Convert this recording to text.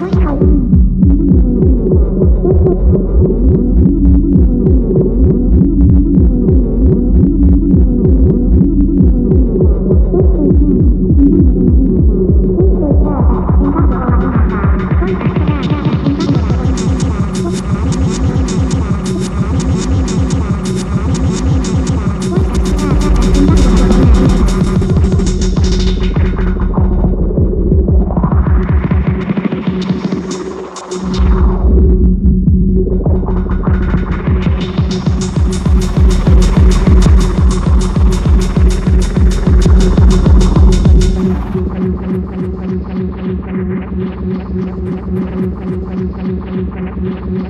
sát hại